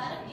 Very